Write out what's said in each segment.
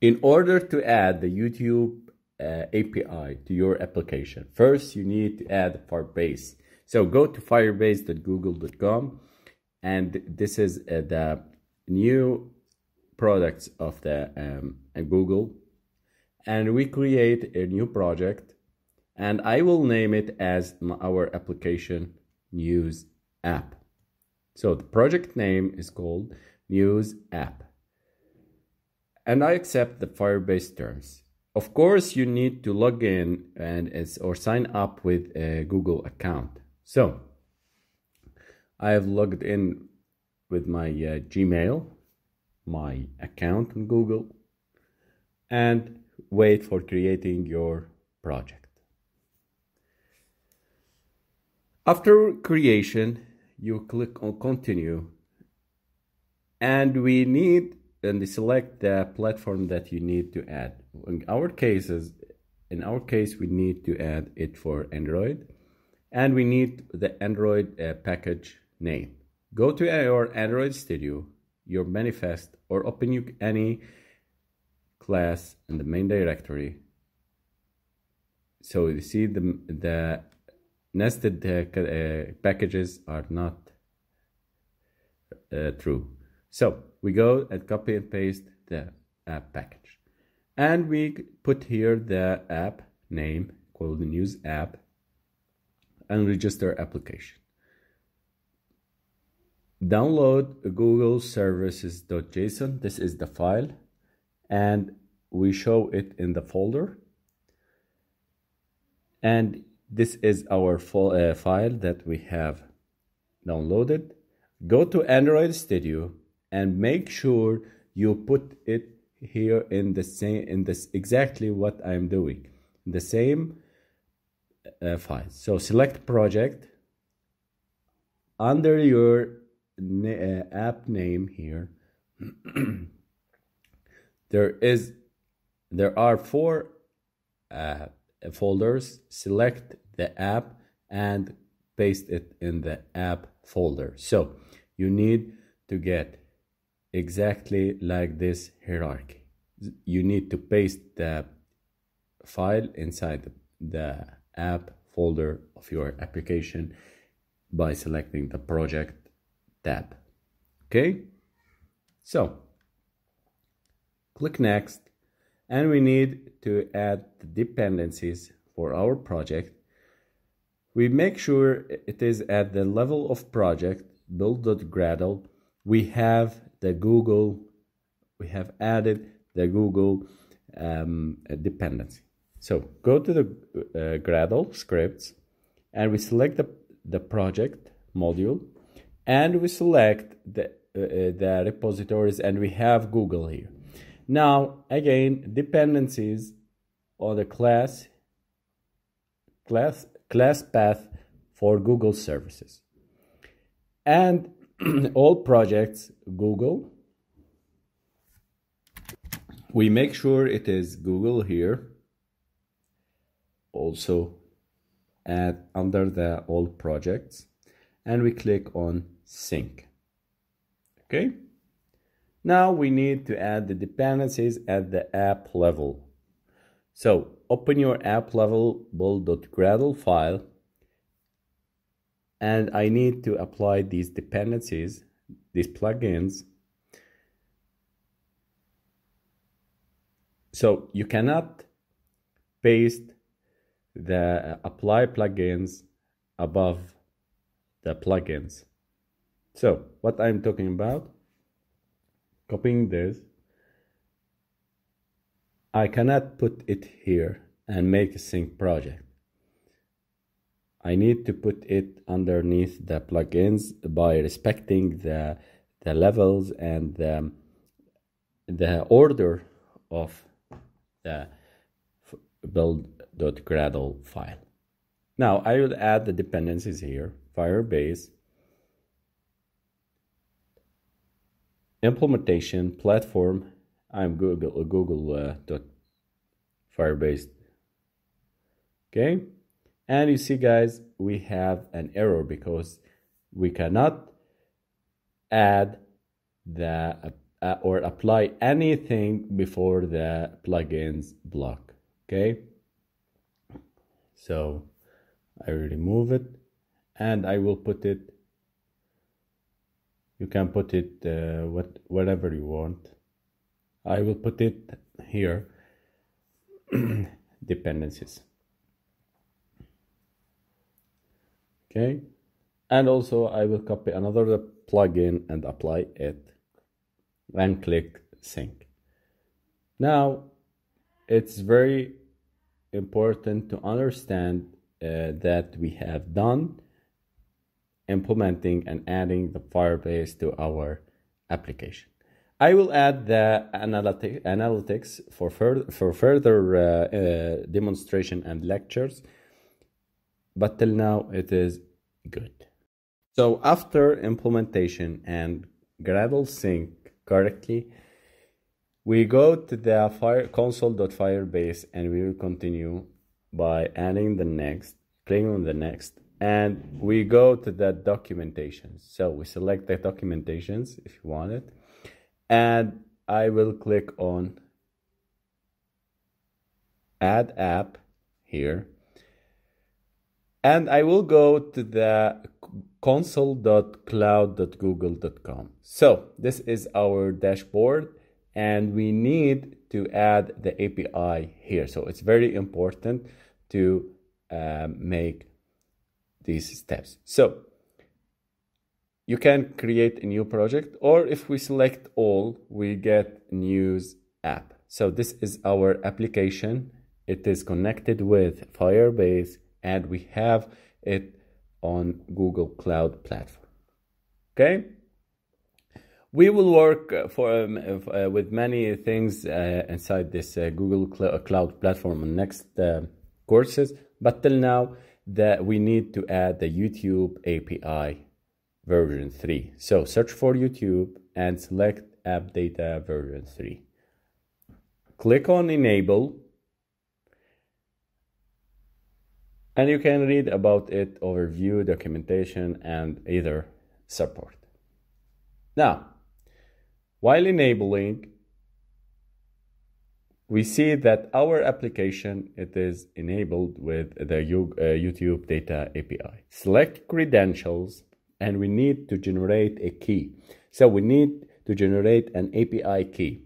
In order to add the YouTube uh, API to your application, first you need to add Firebase. So go to firebase.google.com and this is uh, the new products of the um, Google and we create a new project and I will name it as our application news app. So the project name is called news app. And I accept the Firebase terms. Of course, you need to log in and or sign up with a Google account. So I have logged in with my uh, Gmail, my account on Google, and wait for creating your project. After creation, you click on continue and we need and select the platform that you need to add. In our cases, in our case, we need to add it for Android and we need the Android uh, package name. Go to your Android Studio, your manifest, or open you any class in the main directory. So you see the, the nested uh, uh, packages are not uh, true. So we go and copy and paste the app package. And we put here the app name called the news app and register application. Download Google services.json. This is the file and we show it in the folder and this is our uh, file that we have downloaded go to android studio and make sure you put it here in the same in this exactly what i'm doing. The same uh, file. So select project under your na uh, app name here. There is there are four uh, folders. Select the app and paste it in the app folder. So you need to get exactly like this hierarchy you need to paste the file inside the, app folder of your application by selecting the project tab okay so Click Next. And we need to add the dependencies for our project. We make sure it is at the level of project build.gradle. We have the Google, we have added the Google um, dependency. So go to the uh, Gradle scripts and we select the, the project module and we select the, uh, uh the repositories and we have Google here. Now, again, dependencies on the class, class, class path for Google services. And all projects Google, we make sure it is Google here. Also add under the all projects and we click on sync. Okay. Now we need to add the dependencies at the app level. So open your app level build.gradle file and I need to apply these dependencies, these plugins. So you cannot paste the uh, apply plugins above the plugins. So what I'm talking about copying this I cannot put it here and make a sync project I need to put it underneath the plugins by respecting the the levels and the, the order of the build.gradle file. Now I will add the dependencies here, Firebase, implementation platform. I'm google google uh, firebase. Okay and you see guys we have an error because we cannot add the uh, or apply anything before the plugins block. Okay. So I remove it and I will put it. You can put it uh, what whatever you want. I will put it here. dependencies. Okay, and also I will copy another plugin and apply it and click sync. Now it's very important to understand uh, that we have done implementing and adding the Firebase to our application. I will add the analytic, analytics for further, for further uh, uh, demonstration and lectures, but till now it is good. So after implementation and Gradle sync correctly, we go to the fire console.firebase and we will continue by adding the next, clicking on the next, and we go to the documentation. So we select the documentations if you want it, and I will click on add app here and I will go to the console.cloud.google.com. So this is our dashboard and we need to add the API here. So it's very important to uh, make these steps. So you can create a new project or if we select all, we get news app. So this is our application. It is connected with Firebase and we have it on Google Cloud Platform. Okay? We will work for um, uh, with many things uh, inside this uh, Google Cl Cloud Platform in next uh, courses, but till now that we need to add the YouTube API version 3. So search for YouTube and select App Data version 3. Click on Enable and you can read about it, overview, documentation, and either support. Now, while enabling, we see that our application it is enabled with the uh, YouTube Data API. Select credentials and we need to generate a key. So we need to generate an API key.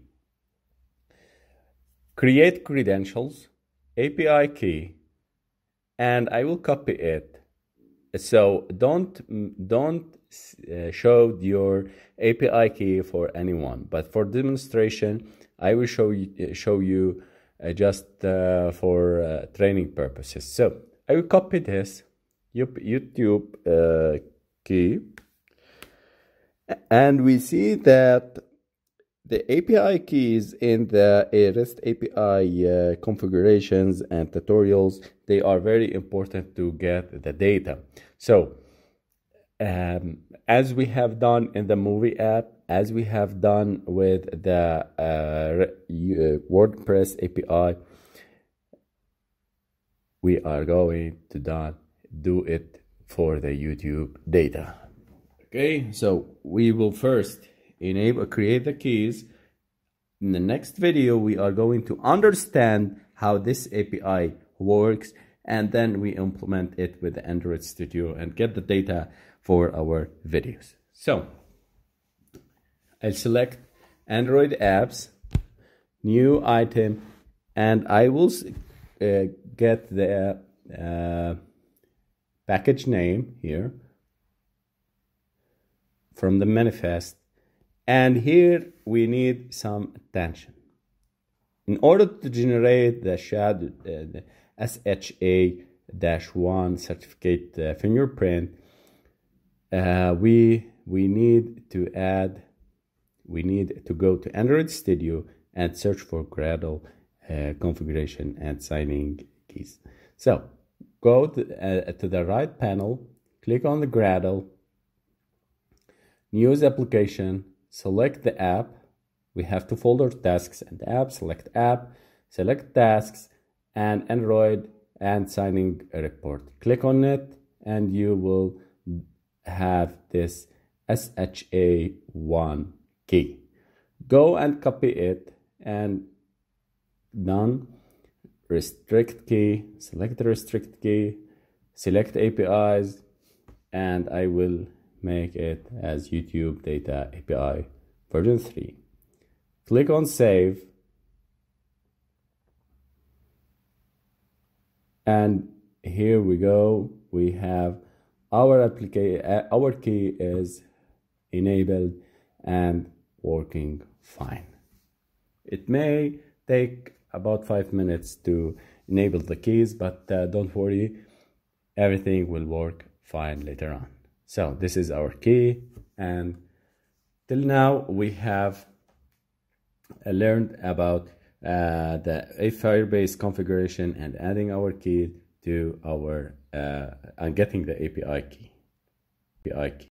Create credentials, API key, and I will copy it. So don't don't uh, show your API key for anyone, but for demonstration, I will show you show you uh, just uh, for uh, training purposes. So I will copy this YouTube uh, key. And we see that the API keys in the REST API uh, configurations and tutorials, they are very important to get the data. So, um, as we have done in the movie app, as we have done with the uh, uh WordPress API, we are going to done, do it for the YouTube data. Okay, so we will first enable create the keys. In the next video, we are going to understand how this API works and then we implement it with the Android Studio and get the data for our videos. So I'll select Android apps, new item, and I will uh, get the uh, package name here from the manifest and here we need some attention in order to generate the uh, the SHA-1 certificate uh, fingerprint uh, we we need to add we need to go to Android Studio and search for Gradle uh, configuration and signing keys. So go to, uh, to the right panel click on the Gradle News application, select the app. We have to folder tasks and app, select app, select tasks and Android and signing a report. Click on it and you will have this SHA1 key. go and copy it and done restrict key select the restrict key select APIs and I will make it as YouTube data API version 3 click on save. And here we go. We have our application uh, our key is enabled and working fine. It may take about five minutes to enable the keys but uh, don't worry. Everything will work fine later on so this is our key and till now we have uh, learned about uh, the a Firebase configuration and adding our key to our uh, and getting the API key. API key.